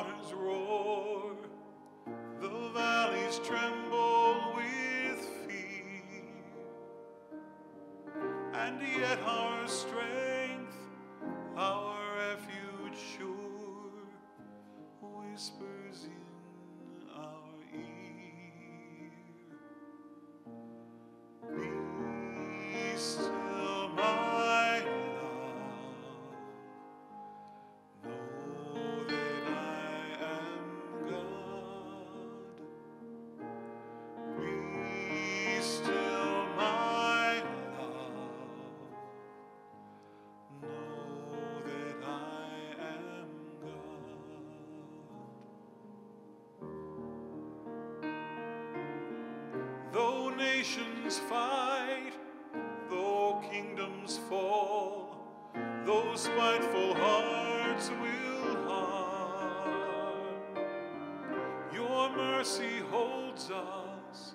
waters roar, the valleys tremble with fear, and yet our strength, our refuge sure, whispers in our ear. Peace. nations fight, though kingdoms fall, though spiteful hearts will harm. Your mercy holds us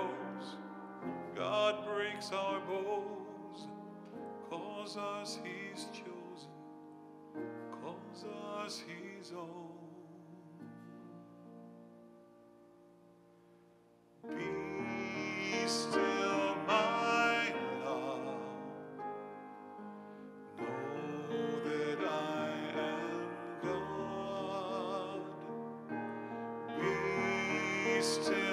God breaks our bows, calls us His chosen, calls us His own. Be still, my love. Know that I am God. Be still.